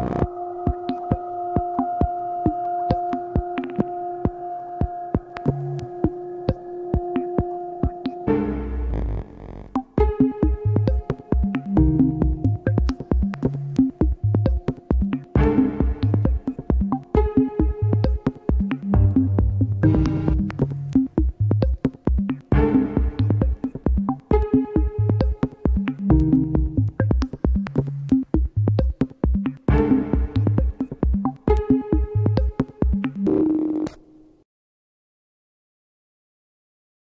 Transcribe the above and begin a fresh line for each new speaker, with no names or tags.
you